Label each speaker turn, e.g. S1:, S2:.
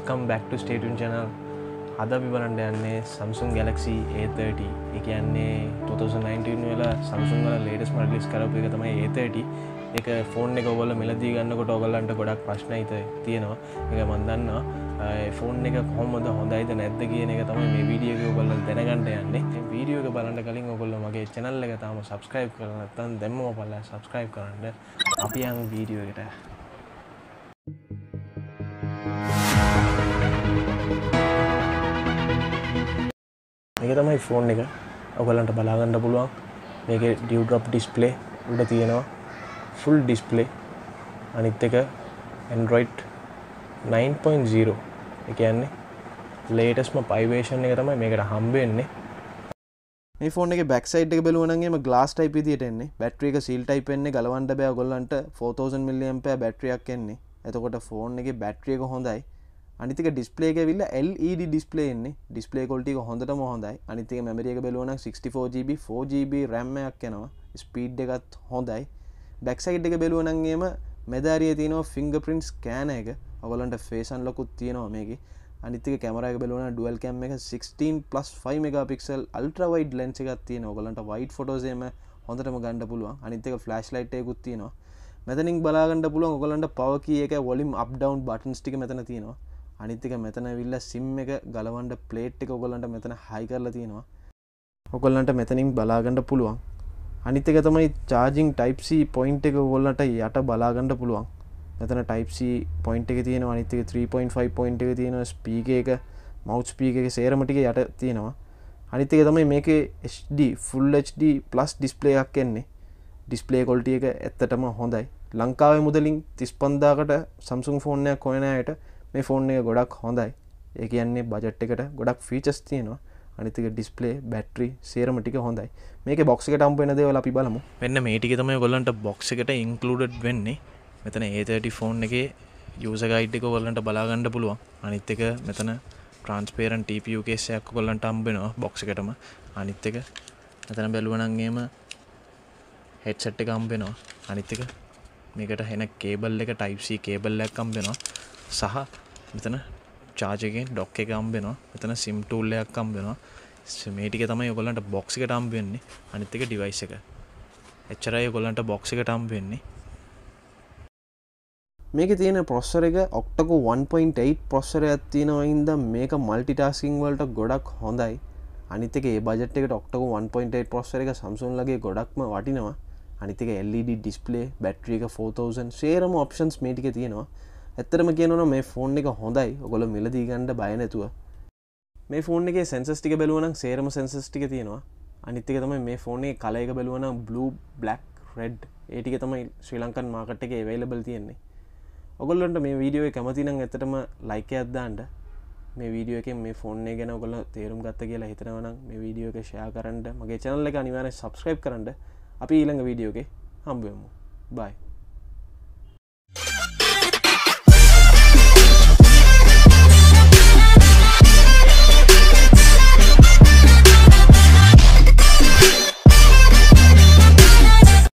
S1: Welcome බැක්ට ස්ටේටන් channel අද අපි බලන්ට යන්නේ සම්සුන් ගැලක්සි A30 එකන්නේ 2019 වෙලා සම්සුන් වල ලේටස් මඩලිස් කරපු එක තමයි A30 එක ෆෝන් එක ඔගොල මිලදී ගන්නකොට ඔගල්ලන්ට ගොඩක් ප්‍රශ්න හිත තියෙනවා. එක මන්දන්නවා ෆෝන් එක කොහොමද හොඳයිද නැද්ද කියන එක තමයි මේ වීඩියක ඔගොල්ල දැනගන්නට යන්නේ. වීඩියෝ එක බලන්න කලින් ඔගොල්ල මගේ චැනල් එක තාම සබස්ක්‍රයිබ් කරන තන් දෙම්ම පල්ල සබස්ක්‍රයිබ් කරන්න. අපි යන් වීඩියෝ එකට. මේක තමයි ෆෝන් එක. ඔගලන්ට බලාගන්න පුළුවන්. මේක ඩියවඩ්‍රප් ඩිස්පලේ උඩ තියෙනවා. ෆුල් ඩිස්පලේ අනිත් එක ඇන්ඩරොයිඩ් 9.0 එකන්නේ ලේටස්ම පයිවේෂන් එක තමයි මේකට හම්බෙන්නේ
S2: මේ ෆෝන් එක බැක්සයිට් එක බලුවනගේම ගලාස් ටයිප තියටෙන්නේ බැට්‍රිය එක සිල් ටයිප් එන්නේ. ගලවන්ට බෑ ගොල්ලන්ට 4000 මිලියම් පෑ බැට්‍රියක් එන්නේ. එතකොට ෆෝන් එක බැට්‍රිය එක හොඳයි. අනිතික ඩිස්පලේ විල්ල LED ඩිස්පලේන්නේ ඩිස්පලේ කොල්ටික හොඳට හොඳයි. අනිතික මැරියක බලුවන 64GB 4GB රැම්මයක් යනවා ස්පීඩ් එකත් හොඳයි. බැක්සයිට් එක බැලුවනගේම මෙදාරිය තියනවා ෆිංග පින්ස් කෑන එක. ඔවලන්ට ෆේසන් ලොකුත් තියෙනවා මේක. අනිතික කැමරක බලුවන ඩුවල් කැම් එක 16 පලස් 5 මෙගපික්සල් අල්ට්‍රවයිඩ් ලෙන්ස එකත් තියෙන ඔගලන්ට වයිට ෆොටෝසේම හොඳටම ගණඩ පුළුවන්. අනිතික ෆලස්් ලයිට්යකුත් තියෙනවා. මෙතනින් බලාගන්න පුළුවන් ඔගලන්ට පව කිය එක වොලිම් අප්ඩවන් බටන්ස් ටික මෙතන තියෙනවා. අනිතික මෙතන විල්ල සිම් එක ගලවන්ට ප්ලේට් එක ඔගොලන්ට මෙතන හයි කරලා තියෙනවා. ඔගොල්ලන්ට මෙතනින් බලාගණඩ පුළුවන්. අනිතක තමයි චාජිං ටයිප්සි පොයින්් එක ගොල්ලට යට බලාගණඩ පුළුවන්. මෙතන ටයිප්සි පොයින්් එක තියෙන අනිතික 3.5 පොයින්් එක තියෙන ස්පීක එක මව් ස්පීක එක සේරමටික යට තියෙනවා. අනිතික තමයි මේක HD ෆුල්D ප්ලස් ඩිස්පලේයක් එන්නේ. ඩිස්පලේ කොල්ටිය එක ඇත්තටම හොඳයි. ලංකාව මුදලින් තිස්පන්දාකට සම්සුම් ෆෝර්නයක් කොයනයට මේ ෆෝන් එක ගොඩක් හොඳයි. ඒ කියන්නේ බජට් එකට ගොඩක් ෆීචස් තියෙනවා. අනිතික ඩිස්පලේ බැට්‍රි සේරමටික හොඳයි. මේක බොක්සකට අම්පෙන දේවල අපි බලමු.
S1: වෙන්න මේටික තමයි ගොල්ලන්ට බොක්ස එකට ඉන්කලඩඩ් වෙන්නේ. මෙතන ඒතටි ෆෝන් එක යස ගයිඩ් එක ගොල්ලන්ට බලාගණ්ඩ පුළුවන්. අනිත් එක මෙතන ට්‍රන්ස්පේරන් ටපකේසයක් කොල්ලන්ට අම්බෙනවා බොක්ස එකටම. අනිත් එක මෙතන බැලුවනන්ගේම හෙට්සට් එක අම්බෙනවා අනිත්තික මේකට හෙන කේබල් එක ටයිප්සි කේබල්ලක් අම්බෙනවා සහ මෙතන චාජකෙන් ඩොක් එක අම්බෙනවා මෙතන සිම්ටූල්ලයක් අම්බෙනවා මේටික තමයි ඔගොලන්ට බොක්සික ටම් වෙන්නේ. අනිත්තක ඩිවයිස එක. එච්චරයි ගොලන්ට බොක්සික ටම් වෙන්නේ.
S2: මේක තියෙන පොස්සර එක ඔක්ටකු 1.8 පොස්සර ඇත්තිනවයින්ද මේක මල්ටිටාසිං වලට ගොඩක් හොඳයි. අනිතක බජට එකට ඔක්ටක 1.8 පොස්සර එක සම්සුන්ලගේ ගොඩක්ම වටිනවා. අනිතික LED ඩිස්පලේ බැට්‍රියක 4000 සේරම ඔප්ෂන්ස් මේටික තියෙනවා. ඇත්තරම කියනන මේ ෆෝන් එක හොඳයි. ඔගොල මිලදී ගණ්ඩ බයනැතුව මේ ෆෝන් එක සැන්සස්ටික බැලුවන සේරම සැන්සස්ටික තියෙනවා. අනිත්තික තමයි මේ ෆෝනේ කලයක බැලුවන බ්ලූ බ්ලක් රෙඩ් ඒටික තමයි ශ්‍රී ලංකන් මාකට එක වේලබල් තියෙන්නේ. ඔගොල්ලන්ට මේ වීඩියෝ කැමතිනම් ඇතටම ලයික අදදාන්ට මේ වීඩියෝ එක මේ ෆෝන්නේ ගැන ඔගොල තේරුම් ගත්ත කියලා හිතනවනම් මේ වීඩියෝ එක ෂයා කරන්න. මගේ චනල්ල එක අනිවාර සබස්ක්‍රයිබ් කරන්න. අපි ඊළඟ වීඩියෝ එක හම්බුවමු බයි